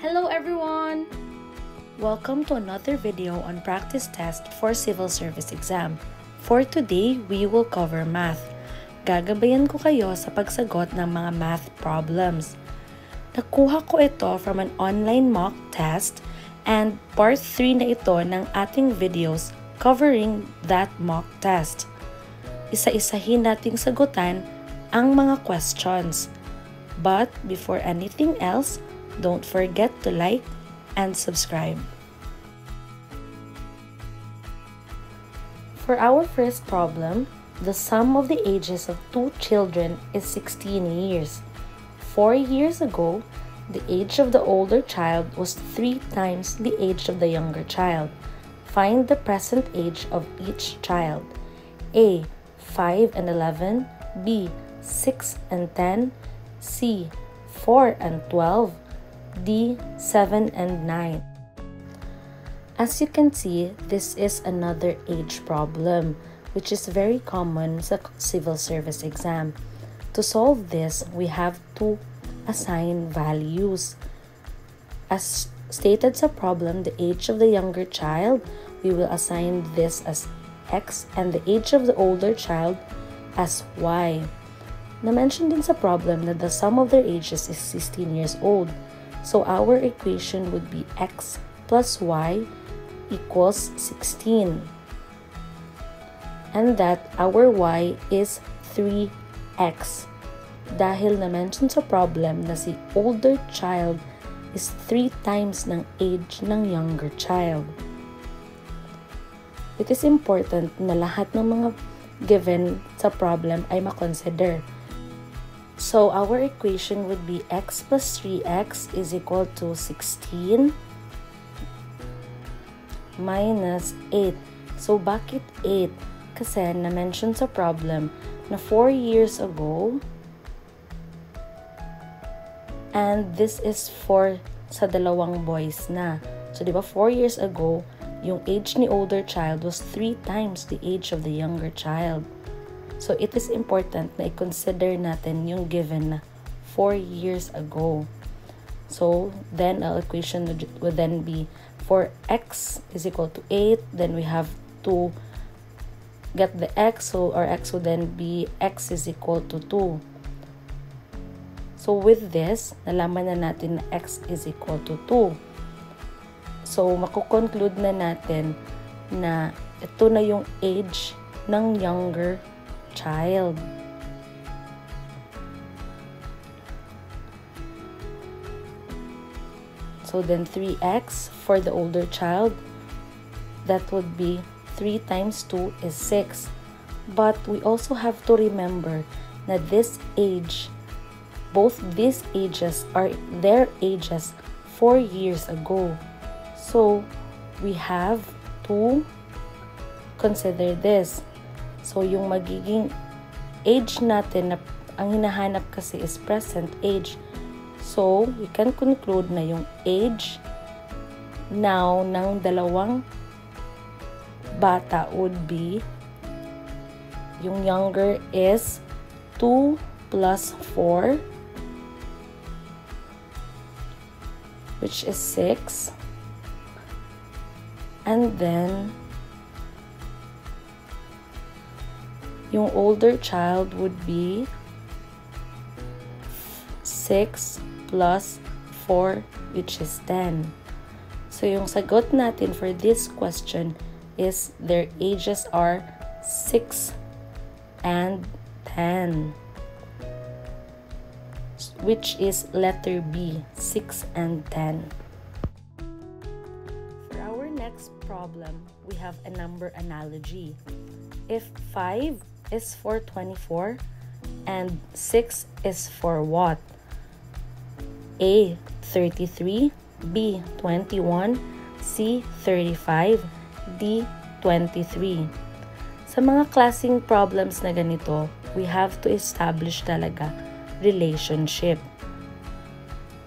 Hello everyone! Welcome to another video on practice test for civil service exam. For today, we will cover math. Gagabayan ko kayo sa pagsagot ng mga math problems. Nakuha ko ito from an online mock test and part 3 na ito ng ating videos covering that mock test. Isa-isahin nating sagutan ang mga questions. But before anything else, don't forget to like and subscribe. For our first problem, the sum of the ages of two children is 16 years. Four years ago, the age of the older child was three times the age of the younger child. Find the present age of each child. A. 5 and 11. B. 6 and 10. C. 4 and 12. D. 7 and 9. As you can see, this is another age problem, which is very common sa civil service exam. To solve this, we have to assign values. As stated sa problem, the age of the younger child, we will assign this as x and the age of the older child as y. Na-mention din sa problem na the sum of their ages is 16 years old. So our equation would be x plus y equals 16. And that our y is 3x. Dahil na-mention sa problem na si older child is 3 times ng age ng younger child. It is important na lahat ng mga given sa problem ay makonsider. So, our equation would be x plus 3x is equal to 16 minus 8. So, bakit 8? Kasi na-mention sa problem na 4 years ago and this is for sa dalawang boys na. So, di ba 4 years ago, yung age ni older child was 3 times the age of the younger child. So, it is important na i-consider natin yung given na 4 years ago. So, then our equation would, then be for x is equal to 8, then we have to get the x, so our x would then be x is equal to 2. So, with this, nalaman na natin na x is equal to 2. So, makukonclude na natin na ito na yung age ng younger child. So then 3x for the older child, that would be 3 times 2 is 6. But we also have to remember that this age, both these ages are their ages 4 years ago. So we have to consider this. So yung magiging age natin na ang hinahanap kasi is present age. So, we can conclude na yung age now ng dalawang bata would be yung younger is 2 plus 4 which is 6 and then yung older child would be 6 plus 4 which is 10. So yung sagot natin for this question is their ages are 6 and 10 which is letter B, 6 and 10. For our next problem, we have a number analogy. If 5 is for 24 and 6 is for what? A. 33 B. 21 C. 35 D. 23 Sa mga klasing problems na ganito, we have to establish talaga relationship.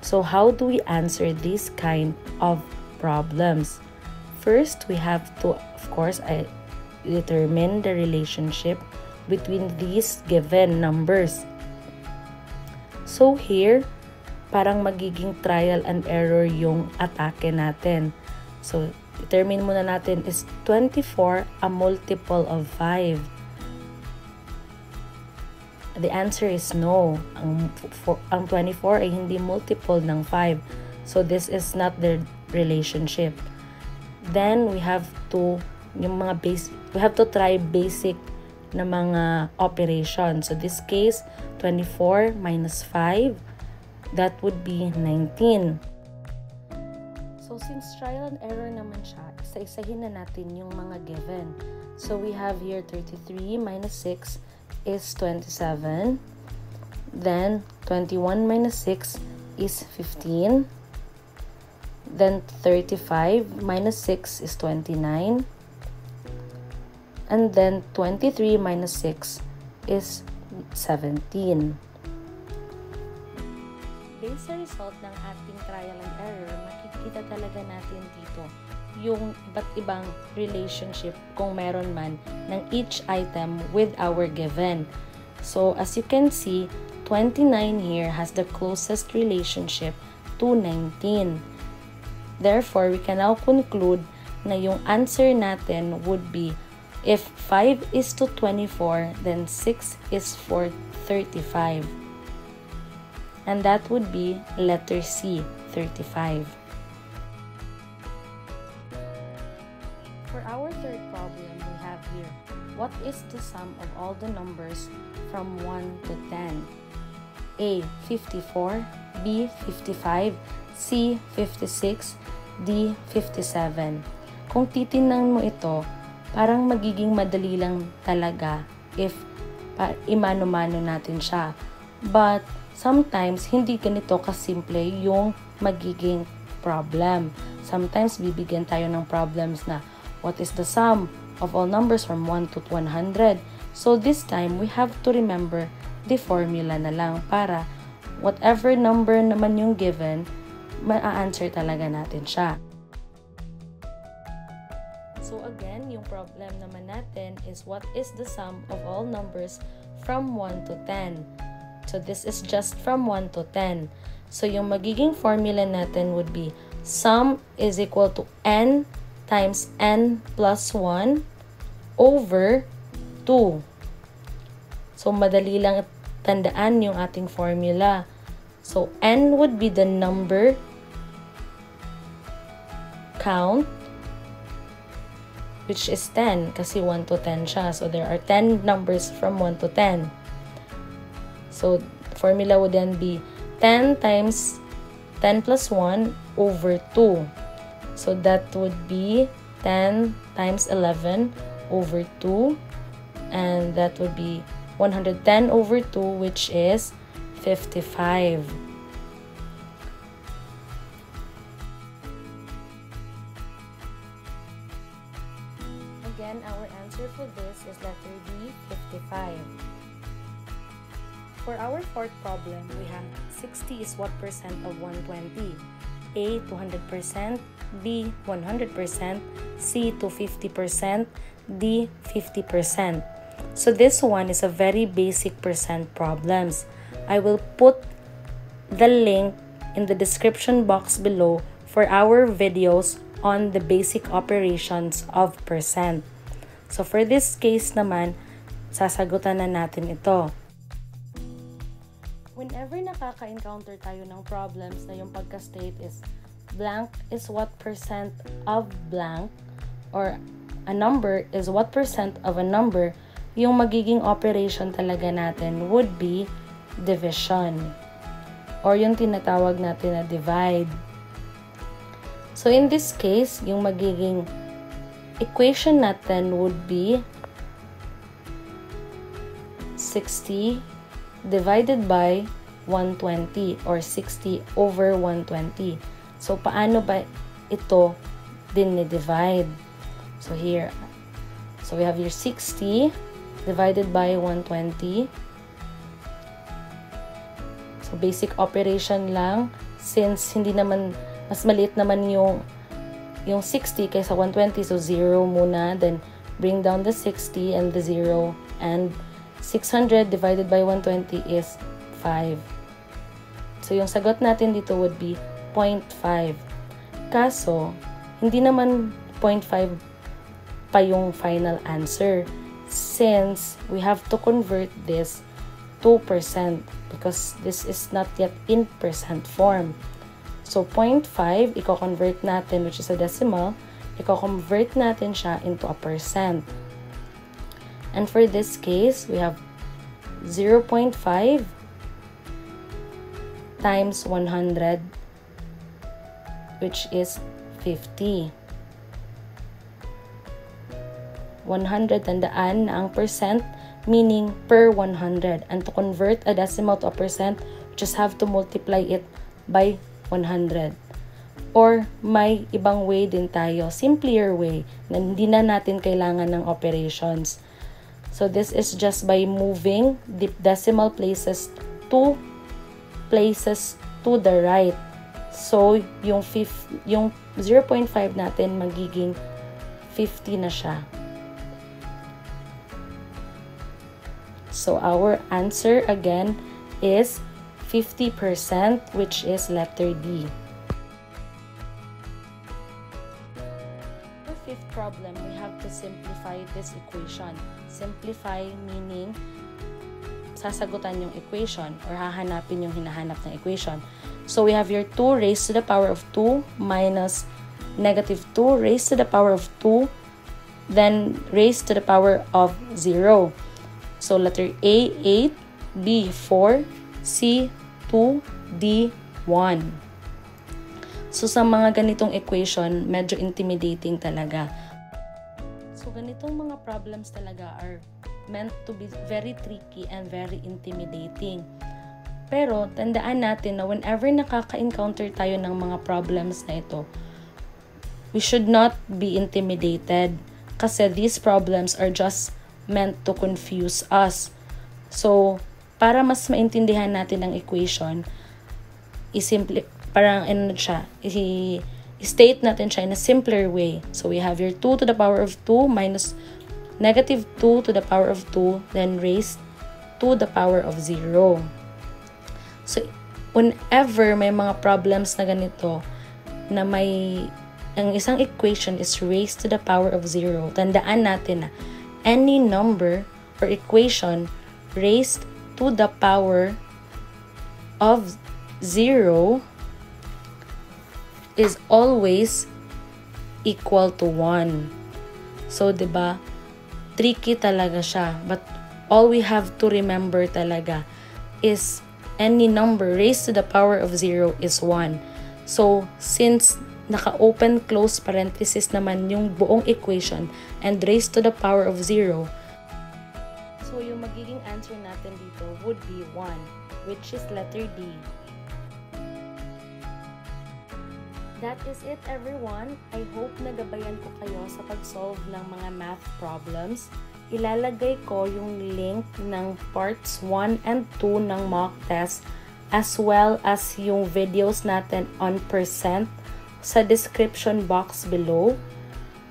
So how do we answer this kind of problems? First, we have to, of course, determine the relationship between these given numbers. So here, parang magiging trial and error yung atake natin. So, determine muna natin is 24 a multiple of 5? The answer is no. Ang, for, ang 24 ay hindi multiple ng 5. So, this is not the relationship. Then, we have to, yung mga base, we have to try basic na mga operation. So, this case, 24 minus 5, that would be 19. So, since trial and error naman siya, isa-isahin na natin yung mga given. So, we have here 33 minus 6 is 27. Then 21 minus 6 is 15. Then 35 minus 6 is 29. And then 23 minus 6 is 17. Based sa result ng ating trial and error, makikita talaga natin dito yung iba't ibang relationship kung meron man ng each item with our given. So, as you can see, 29 here has the closest relationship to 19. Therefore, we can now conclude na yung answer natin would be if 5 is to 24, then 6 is for 35. And that would be letter C, 35. For our third problem, we have here, what is the sum of all the numbers from 1 to 10? A. 54 B. 55 C. 56 D. 57 Kung titingnan mo ito, parang magiging madali lang talaga if imano-mano natin siya. But, sometimes, hindi ganito kasimple yung magiging problem. Sometimes, bibigyan tayo ng problems na what is the sum of all numbers from 1 to 100. So this time, we have to remember the formula na lang para whatever number naman yung given, ma-answer talaga natin siya. So again, yung problem naman natin is what is the sum of all numbers from 1 to 10. So this is just from 1 to 10. So yung magiging formula natin would be sum is equal to n times n plus 1 over 2. So, madali lang tandaan yung ating formula. So, n would be the number count which is 10 kasi 1 to 10 siya. So, there are 10 numbers from 1 to 10. So, formula would then be 10 times 10 plus 1 over 2. So that would be 10 times 11 over 2. And that would be 110 over 2, which is 55. For this is letter B, 55. For our fourth problem, we have 60 is what percent of 120? A, 200%, B 100%, C to 50%, D 50%. So this one is a very basic percent problems. I will put the link in the description box below for our videos on the basic operations of percent. So for this case naman, sasagutan na natin ito. Whenever nakaka-encounter tayo ng problems na yung pagka-state is blank is what percent of blank or a number is what percent of a number, yung magiging operation talaga natin would be division or yung tinatawag natin na divide. So in this case, yung magiging equation natin would be 60 divided by 120 or 60 over 120. So, paano ba ito din ni-divide? So, here. So, we have here 60 divided by 120. So, basic operation lang. Since hindi naman, mas maliit naman yung yung 60 kaysa 120. So, 0 muna. Then, bring down the 60 and the 0. And 600 divided by 120 is 5. So, yung sagot natin dito would be 0.5. Kaso, hindi naman 0.5 pa yung final answer since we have to convert this to percent because this is not yet in percent form. So, 0.5, i-convert natin, which is a decimal, i-convert natin siya into a percent. And for this case, we have 0.5 times 100, which is 50. 100 tandaan na ang percent meaning per 100. And to convert a decimal to a percent, just have to multiply it by 100. Or may ibang way din tayo, simpler way, na hindi na natin kailangan ng operations. So this is just by moving the decimal places to places to the right. So yung fifth, yung 0.5 natin magiging 50 na siya. So our answer again is 50% which is letter D. The fifth problem, we have to simplify this equation. Simplify meaning sasagutan yung equation or hahanapin yung hinahanap ng equation. So we have your 2 raised to the power of 2 minus negative 2 raised to the power of 2 then raised to the power of 0. So, letter A, 8, B, 4, C, 2, D, 1. So, sa mga ganitong equation, medyo intimidating talaga. So, ganitong mga problems talaga are meant to be very tricky and very intimidating. Pero, tandaan natin na whenever nakaka-encounter tayo ng mga problems na ito, we should not be intimidated kasi these problems are just meant to confuse us. So, para mas maintindihan natin ang equation, isimple, parang ano siya, i-state natin siya in a simpler way. So, we have your 2 to the power of 2 minus negative 2 to the power of 2, then raised to the power of 0. So, whenever may mga problems na ganito, na may, ang isang equation is raised to the power of 0, tandaan natin na any number or equation raised to the power of 0 is always equal to 1. So, 'di ba? Tricky talaga siya. But all we have to remember talaga is any number raised to the power of 0 is 1. So, since naka-open close parenthesis naman yung buong equation and raised to the power of 0. Magiging answer natin dito would be 1, which is letter D. That is it everyone. I hope nagabayan ko kayo sa pag-solve ng mga math problems. Ilalagay ko yung link ng parts 1 and 2 ng mock test as well as yung videos natin on percent sa description box below.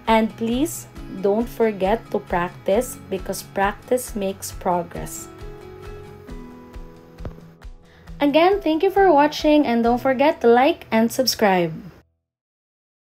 And please don't forget to practice because practice makes progress. Again, thank you for watching and don't forget to like and subscribe.